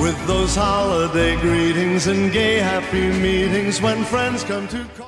With those holiday greetings and gay happy meetings when friends come to call.